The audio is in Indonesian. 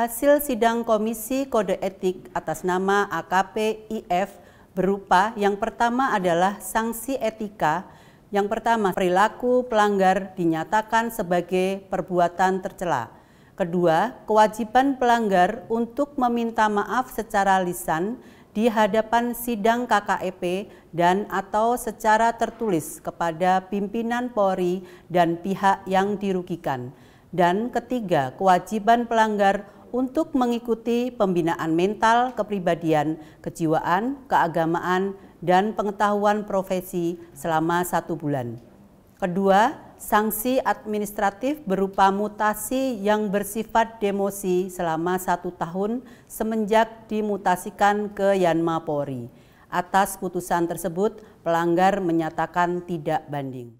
hasil sidang Komisi Kode Etik atas nama AKP IF berupa yang pertama adalah sanksi etika, yang pertama perilaku pelanggar dinyatakan sebagai perbuatan tercela. Kedua, kewajiban pelanggar untuk meminta maaf secara lisan di hadapan sidang KKEP dan atau secara tertulis kepada pimpinan Polri dan pihak yang dirugikan. Dan ketiga, kewajiban pelanggar untuk mengikuti pembinaan mental, kepribadian, kejiwaan, keagamaan, dan pengetahuan profesi selama satu bulan. Kedua, sanksi administratif berupa mutasi yang bersifat demosi selama satu tahun semenjak dimutasikan ke Yanma Polri. Atas putusan tersebut, pelanggar menyatakan tidak banding.